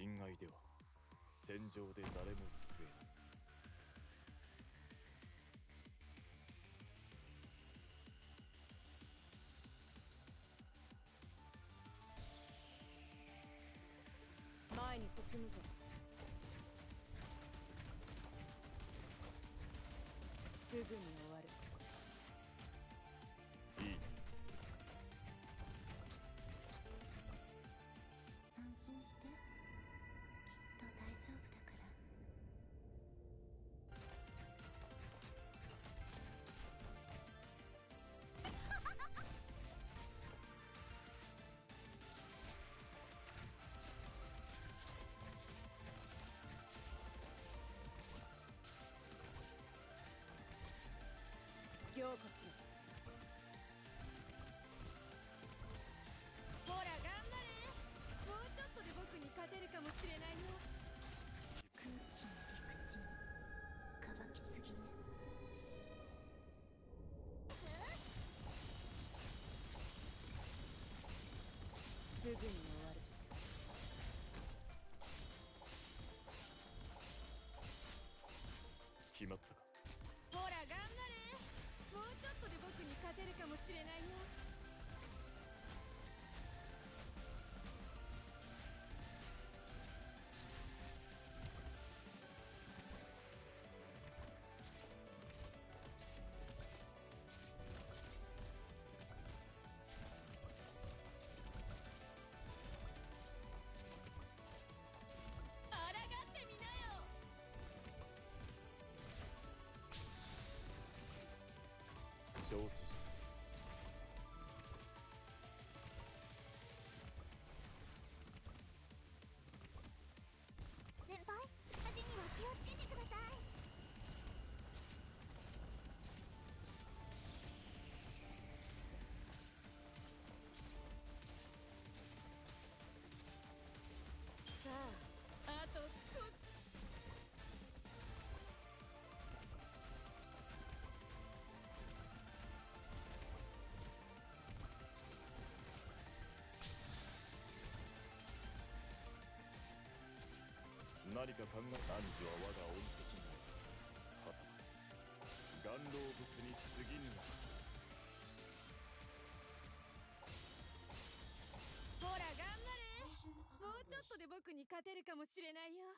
人外では戦場で誰も救えない。前に進むぞ。すぐに終わる。いい。ね安心して丈夫だから。凝固しろぐに終わる決まった。かほら頑張れ。もうちょっとで僕に勝てるかもしれないよ。何か考え汝は我が恩敵にはたまた顔老物に過ぎぬなほら頑張れ。もうちょっとで僕に勝てるかもしれないよ。